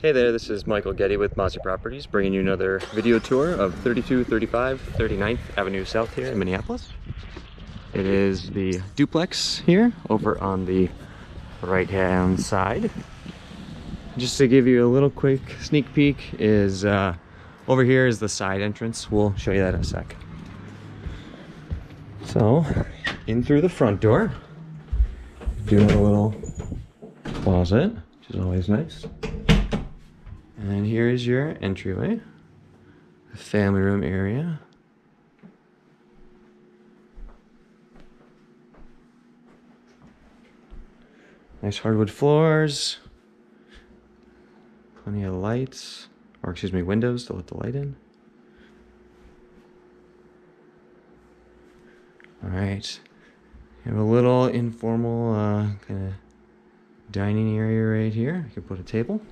Hey there, this is Michael Getty with Mossy Properties, bringing you another video tour of 3235 39th Avenue South here in Minneapolis. It is the duplex here over on the right hand side. Just to give you a little quick sneak peek is uh, over here is the side entrance. We'll show you that in a sec. So, in through the front door, do a little closet, which is always nice. And here is your entryway, the family room area. Nice hardwood floors. Plenty of lights, or excuse me, windows to let the light in. All right. Have a little informal uh, kind of dining area right here. You can put a table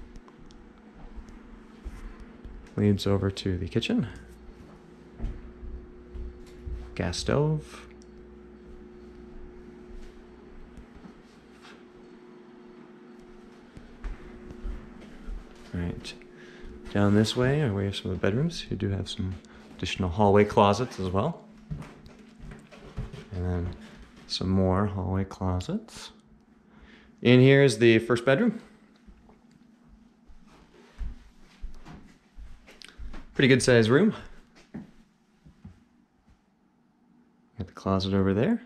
leads over to the kitchen. Gas stove. Right. Down this way are where some of the bedrooms. You do have some additional hallway closets as well. And then some more hallway closets. In here is the first bedroom. Pretty good sized room. Got the closet over there.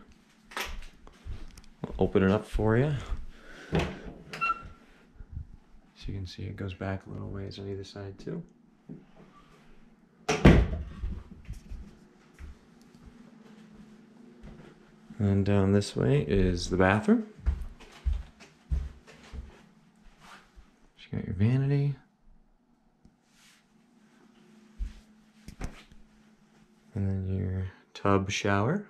I'll open it up for you. So you can see it goes back a little ways on either side too. And down this way is the bathroom. You got your vanity. And then your tub shower.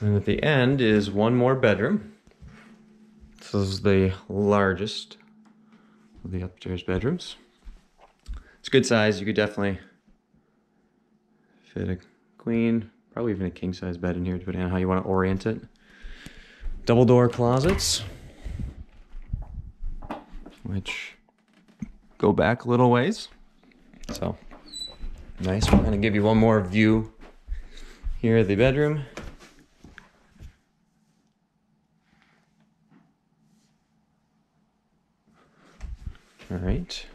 And at the end is one more bedroom. This is the largest of the upstairs bedrooms. It's good size. You could definitely fit a queen, probably even a king size bed in here, depending on how you want to orient it. Double door closets, which go back a little ways. So nice. We're gonna give you one more view here of the bedroom. All right.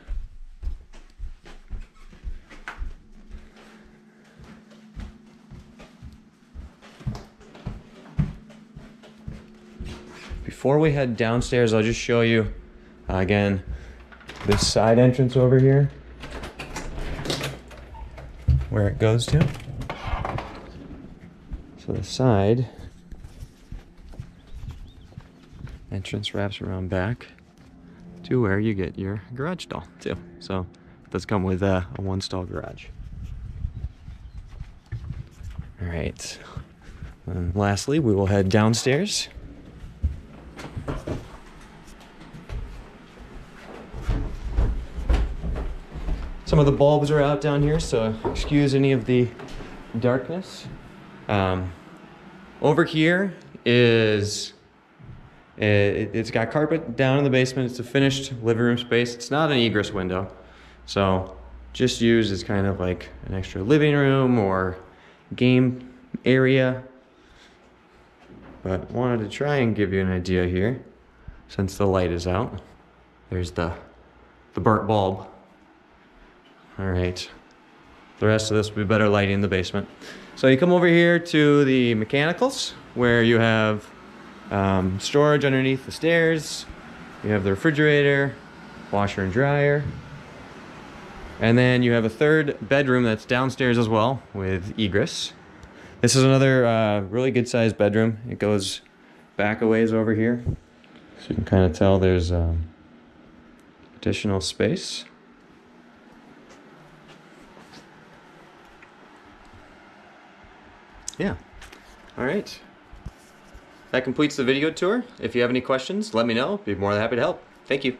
Before we head downstairs, I'll just show you uh, again this side entrance over here where it goes to. So the side entrance wraps around back to where you get your garage stall too. So it does come with a, a one stall garage. All right. And lastly, we will head downstairs. Some of the bulbs are out down here, so excuse any of the darkness. Um, over here is, it, it's got carpet down in the basement. It's a finished living room space. It's not an egress window. So just used as kind of like an extra living room or game area. But wanted to try and give you an idea here since the light is out. There's the, the burnt bulb all right. The rest of this will be better lighting in the basement. So you come over here to the mechanicals where you have um, storage underneath the stairs. You have the refrigerator, washer and dryer. And then you have a third bedroom that's downstairs as well with egress. This is another uh, really good sized bedroom. It goes back a ways over here. So you can kind of tell there's um, additional space. Yeah. All right. That completes the video tour. If you have any questions, let me know. Be more than happy to help. Thank you.